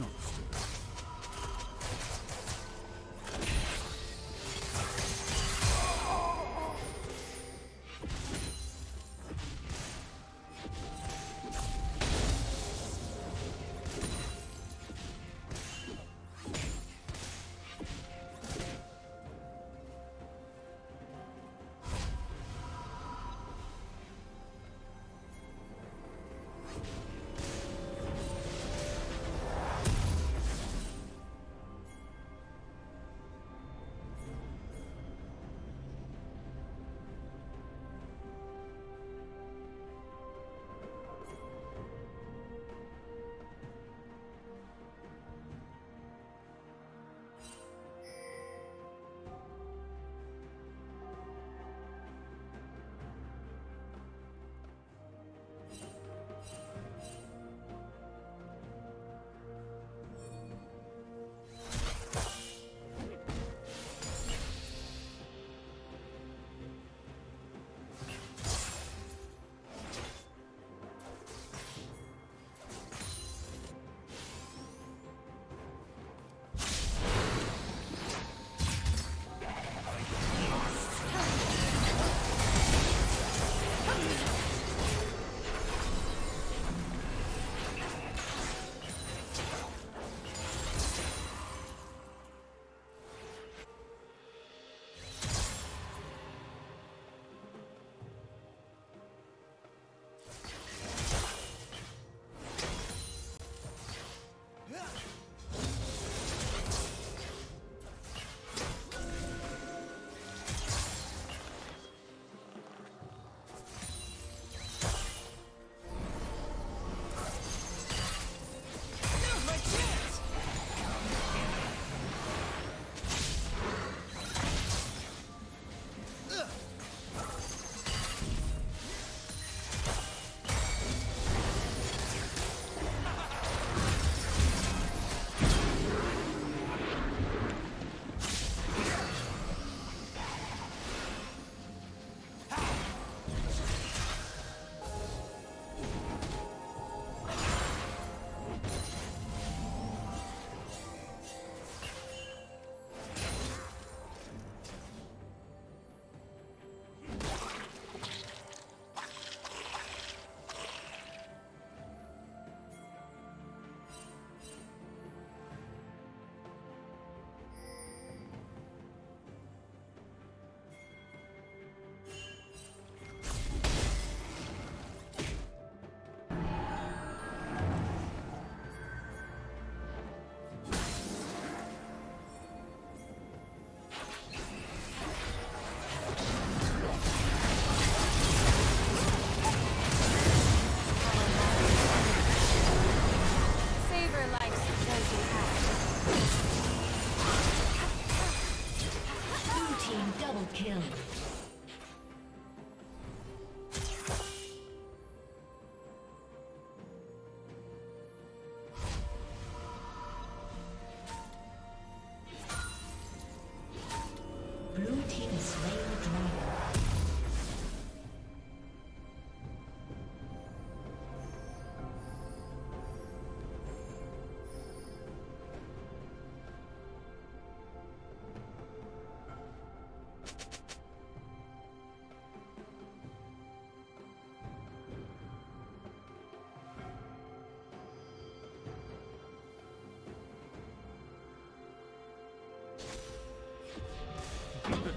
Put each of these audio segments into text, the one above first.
Not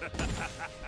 Ha ha ha ha!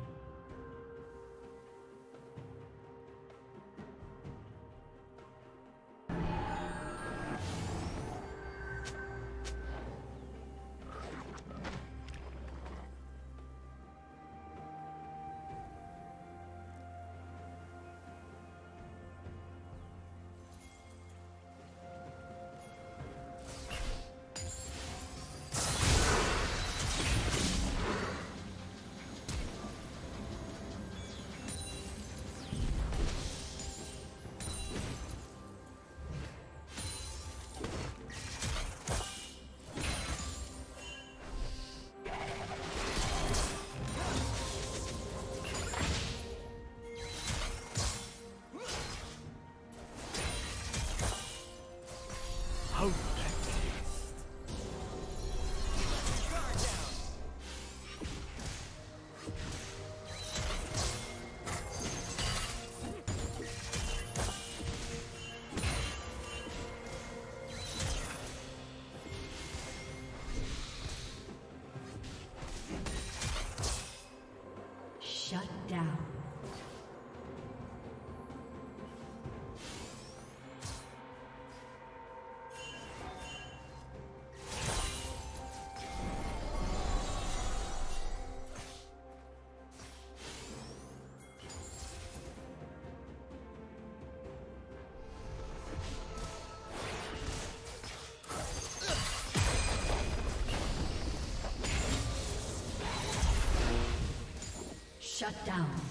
Shut down.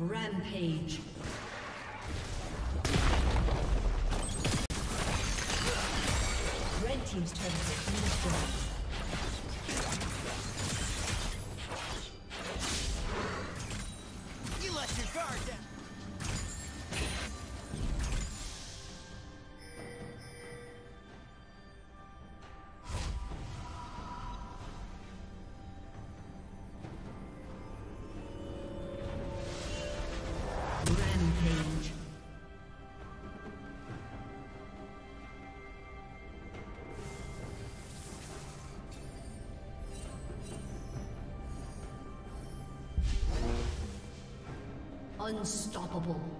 Rampage. Red Team's turret has been destroyed. Unstoppable.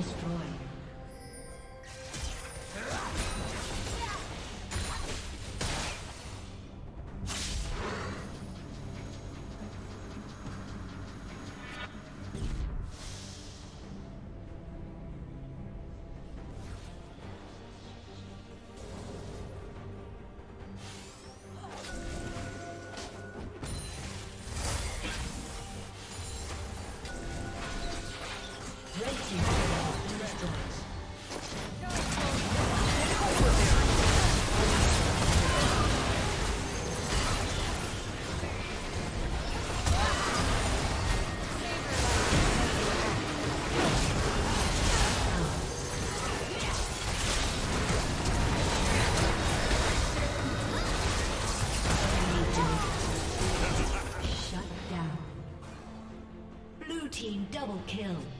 Destroyed. Team double kill.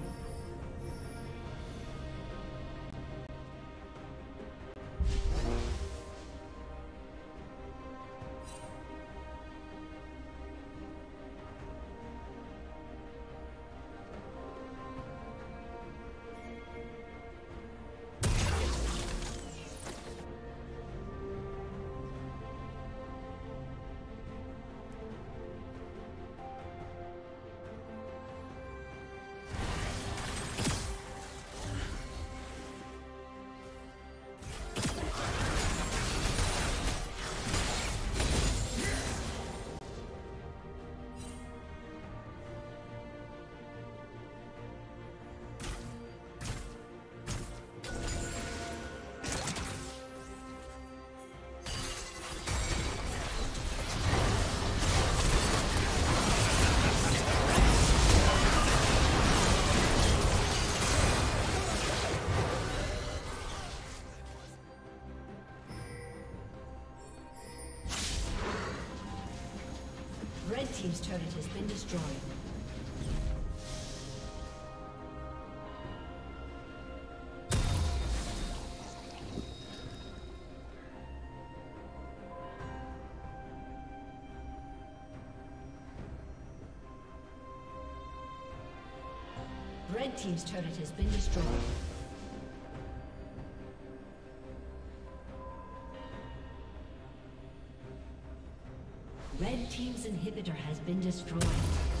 Turret has been destroyed. Red team's turret has been destroyed. Red team's inhibitor been destroyed.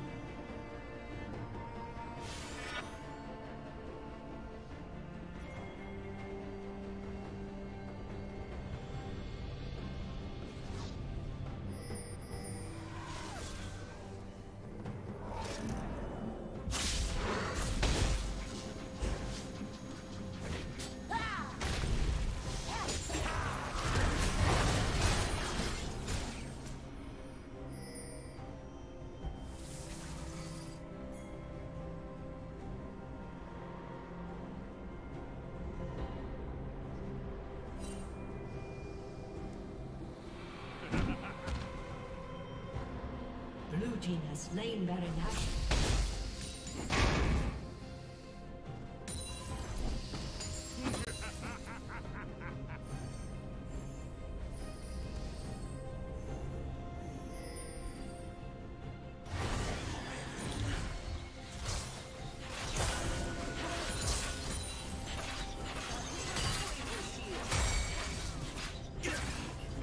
Blue team has slain Baron.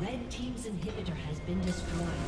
Red team's inhibitor has been destroyed.